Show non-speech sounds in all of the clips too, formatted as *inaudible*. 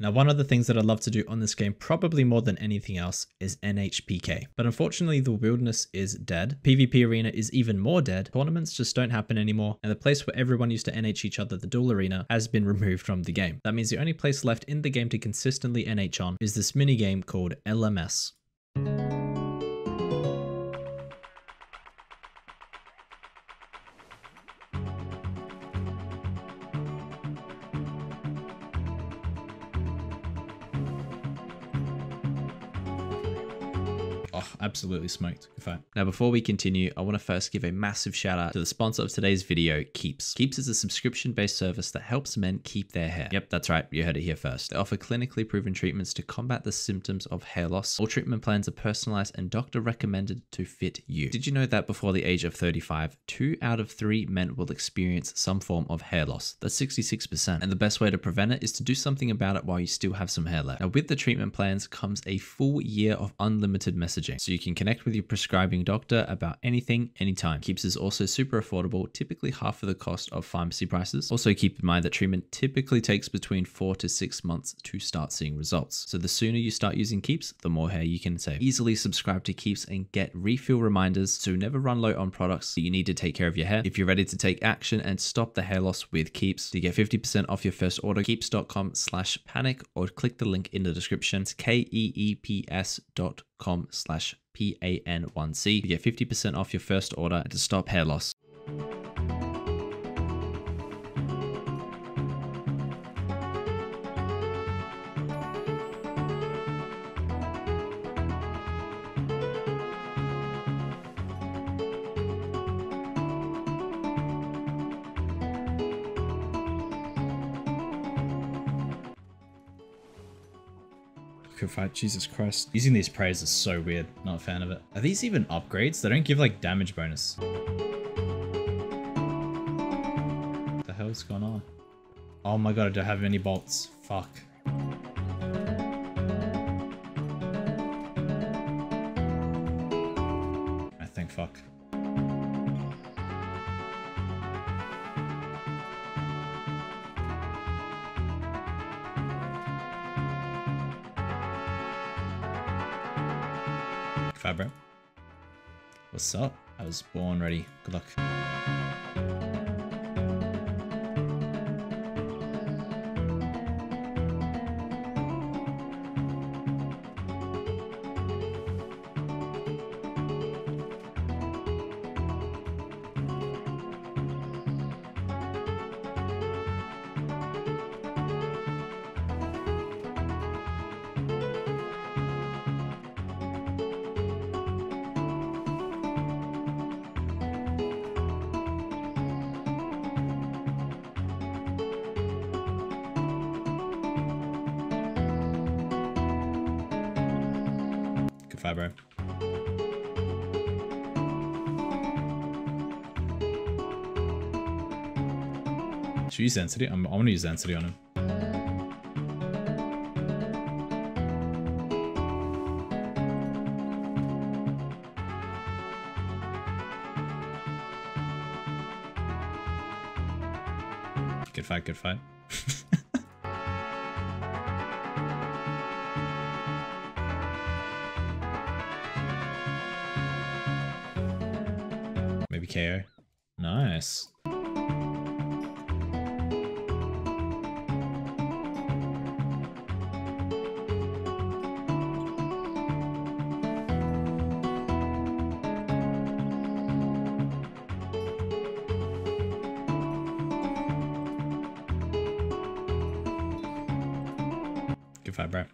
Now, one of the things that I love to do on this game, probably more than anything else, is NHPK. But unfortunately, the wilderness is dead. PvP arena is even more dead. Tournaments just don't happen anymore. And the place where everyone used to NH each other, the duel arena, has been *laughs* removed from the game. That means the only place left in the game to consistently NH on is this mini game called LMS. Oh, absolutely smoked. Now, before we continue, I want to first give a massive shout out to the sponsor of today's video, Keeps. Keeps is a subscription based service that helps men keep their hair. Yep, that's right. You heard it here first. They offer clinically proven treatments to combat the symptoms of hair loss. All treatment plans are personalized and doctor recommended to fit you. Did you know that before the age of 35, two out of three men will experience some form of hair loss? That's 66%. And the best way to prevent it is to do something about it while you still have some hair left. Now, with the treatment plans comes a full year of unlimited messaging so you can connect with your prescribing doctor about anything, anytime. Keeps is also super affordable, typically half of the cost of pharmacy prices. Also, keep in mind that treatment typically takes between four to six months to start seeing results. So the sooner you start using Keeps, the more hair you can save. Easily subscribe to Keeps and get refill reminders to never run low on products that you need to take care of your hair. If you're ready to take action and stop the hair loss with Keeps, to get 50% off your first order, keeps.com slash panic or click the link in the description. It's K-E-E-P-S dot com slash P-A-N-1-C to get 50% off your first order and to stop hair loss. Good fight, Jesus Christ. Using these praise is so weird. Not a fan of it. Are these even upgrades? They don't give like damage bonus. What the hell's going on? Oh my god, I don't have any bolts. Fuck. I think fuck. Fabro. What's up? I was born ready. Good luck. Fight. Should we use density? I'm, I want to use density on him. Good fight, good fight. *laughs* Maybe KO. Nice. Good fight,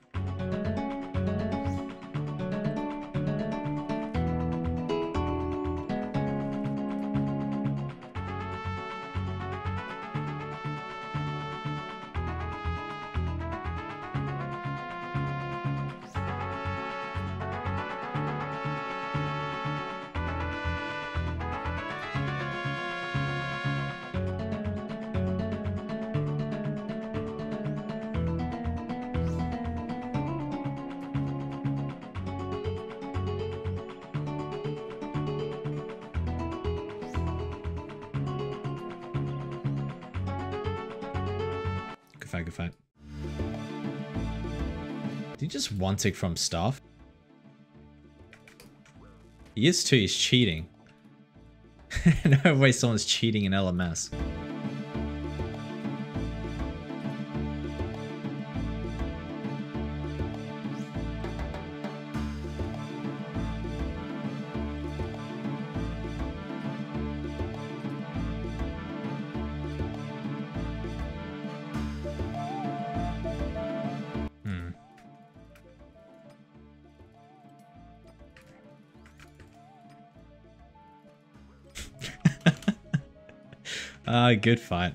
fight. Did he just one tick from staff? He is too, he's cheating. *laughs* no way someone's cheating in LMS. Ah, good fight.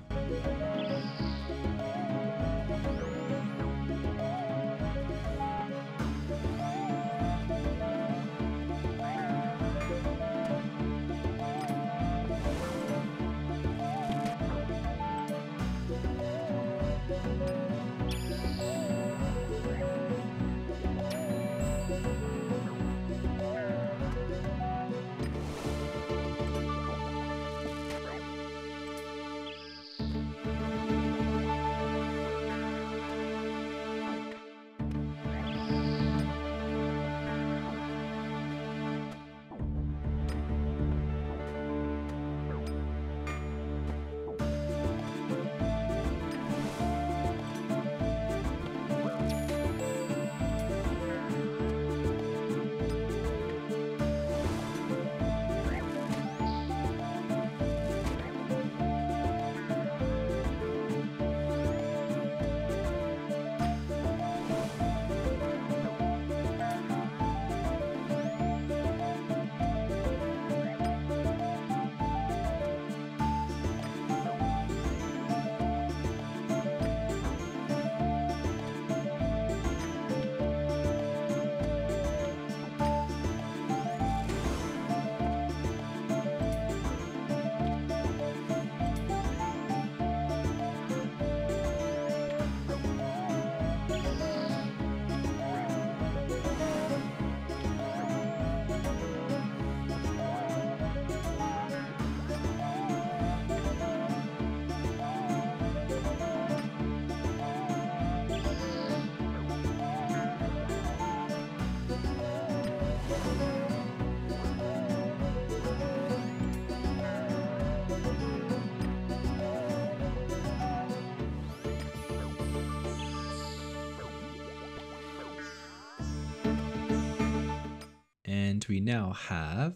We now have,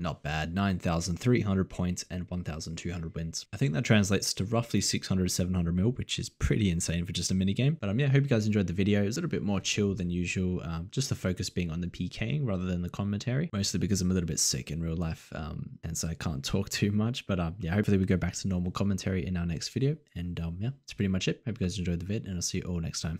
not bad, 9,300 points and 1,200 wins. I think that translates to roughly 600, 700 mil, which is pretty insane for just a mini game. But um, yeah, I hope you guys enjoyed the video. It was a little bit more chill than usual, um, just the focus being on the PKing rather than the commentary, mostly because I'm a little bit sick in real life, um, and so I can't *laughs* talk too much. But um, yeah, hopefully we go back to normal commentary in our next video. And um, yeah, that's pretty much it. Hope you guys enjoyed the vid, and I'll see you all next time.